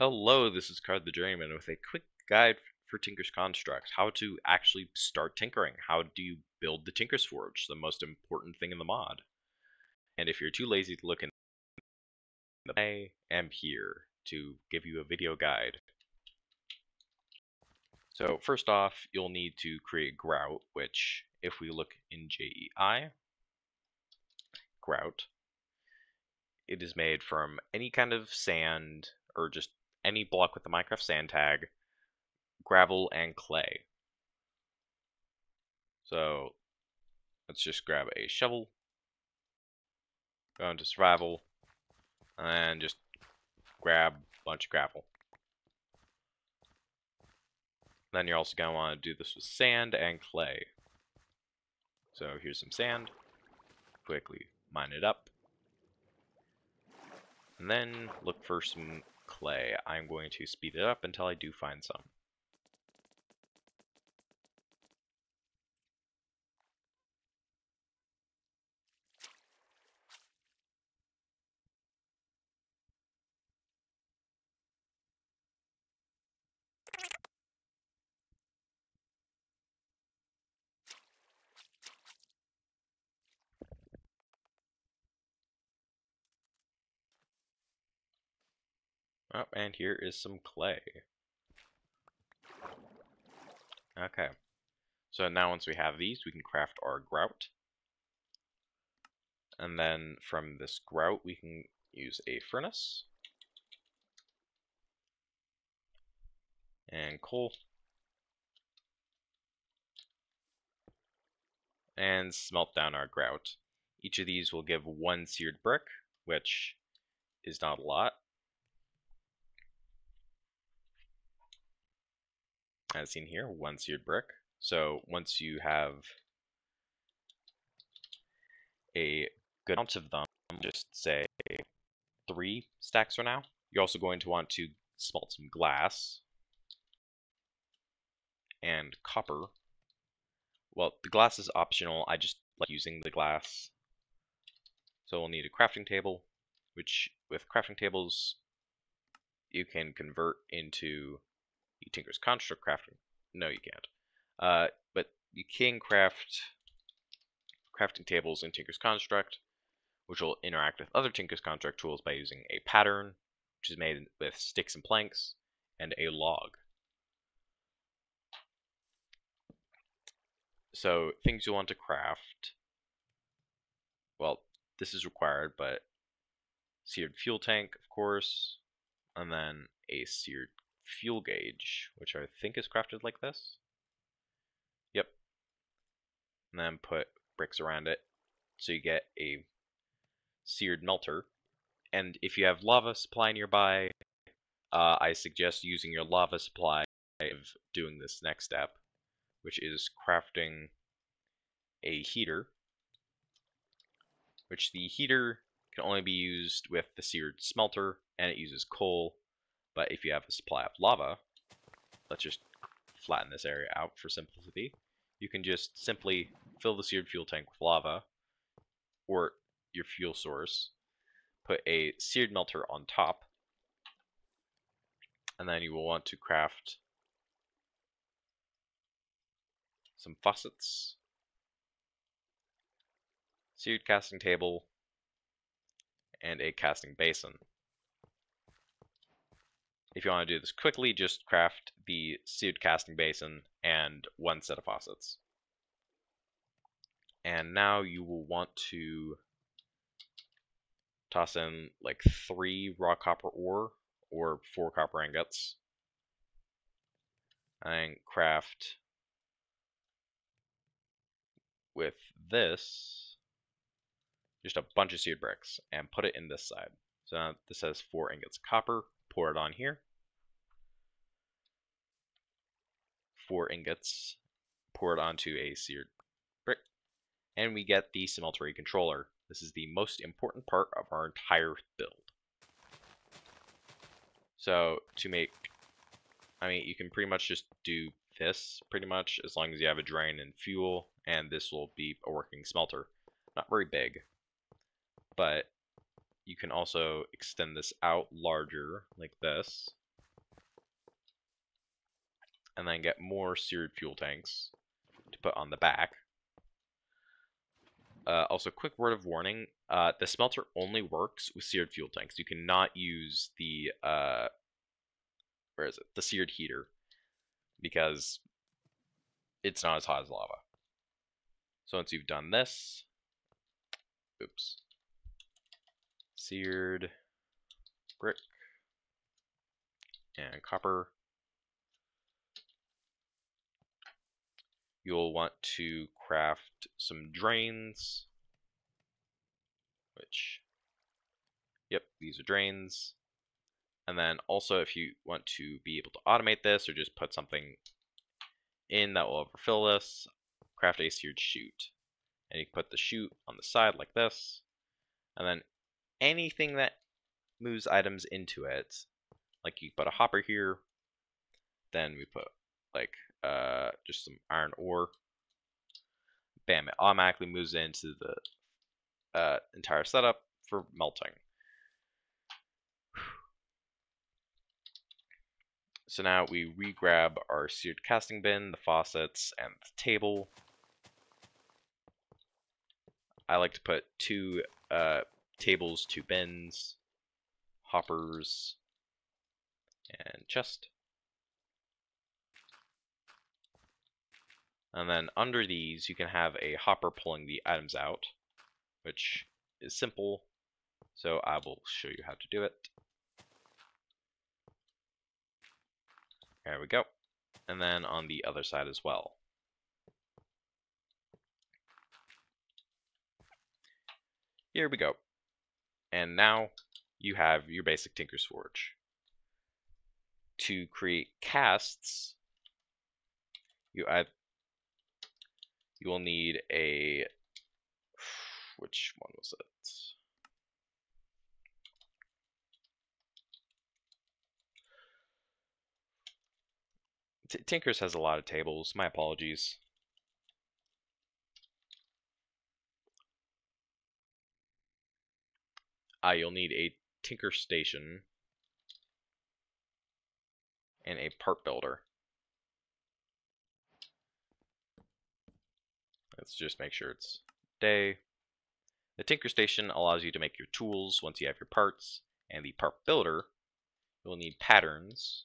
Hello, this is Card the Journeyman with a quick guide for Tinker's Construct. How to actually start tinkering. How do you build the Tinker's Forge, the most important thing in the mod. And if you're too lazy to look in the I am here to give you a video guide. So first off, you'll need to create grout, which if we look in JEI, grout, it is made from any kind of sand or just any block with the Minecraft sand tag, gravel, and clay. So let's just grab a shovel, go into survival, and just grab a bunch of gravel. Then you're also going to want to do this with sand and clay. So here's some sand. Quickly mine it up. And then look for some clay. I'm going to speed it up until I do find some. Oh, and here is some clay. Okay. So now once we have these, we can craft our grout. And then from this grout, we can use a furnace. And coal. And smelt down our grout. Each of these will give one seared brick, which is not a lot. As seen here, one seared brick. So once you have a good amount of them, just say three stacks for now, you're also going to want to smelt some glass and copper. Well, the glass is optional. I just like using the glass. So we'll need a crafting table, which with crafting tables, you can convert into Tinker's Construct crafting. No, you can't. Uh, but you can craft crafting tables in Tinker's Construct, which will interact with other Tinker's Construct tools by using a pattern, which is made with sticks and planks, and a log. So things you want to craft, well, this is required, but seared fuel tank, of course, and then a seared fuel gauge, which I think is crafted like this. Yep. And then put bricks around it so you get a seared melter. And if you have lava supply nearby, uh, I suggest using your lava supply of doing this next step, which is crafting a heater, which the heater can only be used with the seared smelter, and it uses coal, but if you have a supply of lava, let's just flatten this area out for simplicity. You can just simply fill the seared fuel tank with lava, or your fuel source, put a seared melter on top, and then you will want to craft some faucets, seared casting table, and a casting basin. If you want to do this quickly, just craft the seared casting basin and one set of faucets. And now you will want to toss in like three raw copper ore or four copper ingots. And craft with this just a bunch of seared bricks and put it in this side. So now this has four ingots of copper, pour it on here. Four ingots, pour it onto a seared brick, and we get the smeltery controller. This is the most important part of our entire build. So to make, I mean, you can pretty much just do this pretty much as long as you have a drain and fuel, and this will be a working smelter. Not very big, but you can also extend this out larger like this and then get more seared fuel tanks to put on the back. Uh, also, quick word of warning: uh, the smelter only works with seared fuel tanks. You cannot use the uh, where is it? The seared heater because it's not as hot as lava. So once you've done this, oops, seared brick and copper. You'll want to craft some drains, which, yep, these are drains. And then also if you want to be able to automate this or just put something in that will overfill this, craft a seared chute. And you can put the chute on the side like this. And then anything that moves items into it, like you put a hopper here, then we put like uh, just some iron ore. Bam, it automatically moves into the uh, entire setup for melting. So now we re-grab our seared casting bin, the faucets, and the table. I like to put two uh, tables, two bins, hoppers, and chest. And then under these, you can have a hopper pulling the items out, which is simple. So I will show you how to do it. There we go. And then on the other side as well. Here we go. And now you have your basic Tinker's Forge. To create casts, you add you will need a which one was it? T Tinkers has a lot of tables. My apologies. Ah, you'll need a Tinker Station and a part builder. Let's just make sure it's day. The Tinker Station allows you to make your tools once you have your parts, and the part builder, you'll need patterns.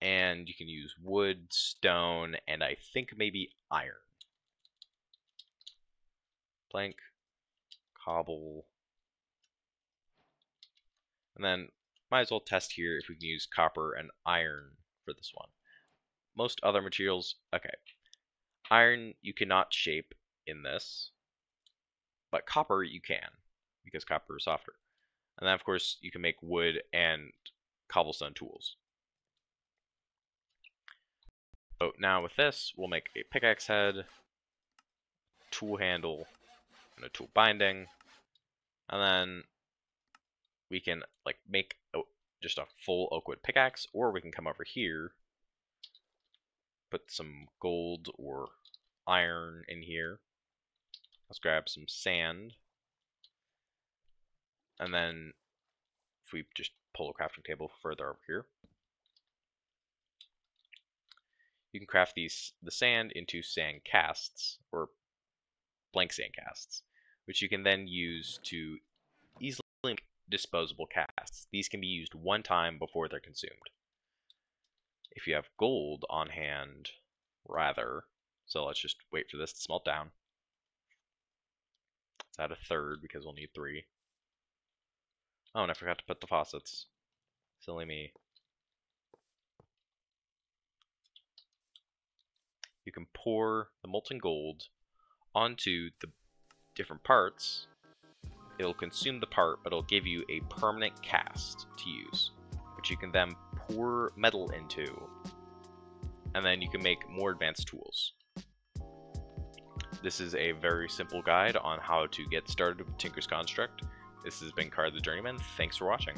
And you can use wood, stone, and I think maybe iron. Plank, cobble, and then might as well test here if we can use copper and iron for this one most other materials, okay. Iron you cannot shape in this, but copper you can, because copper is softer. And then of course you can make wood and cobblestone tools. So now with this, we'll make a pickaxe head, tool handle, a tool binding. And then we can like make a, just a full oakwood pickaxe, or we can come over here put some gold or iron in here. Let's grab some sand. And then if we just pull a crafting table further over here, you can craft these the sand into sand casts or blank sand casts, which you can then use to easily make disposable casts. These can be used one time before they're consumed if you have gold on hand, rather. So let's just wait for this to smelt down. Let's add a third because we'll need three. Oh, and I forgot to put the faucets. Silly me. You can pour the molten gold onto the different parts. It'll consume the part, but it'll give you a permanent cast to use, which you can then pour metal into, and then you can make more advanced tools. This is a very simple guide on how to get started with Tinker's Construct. This has been Car the Journeyman. Thanks for watching.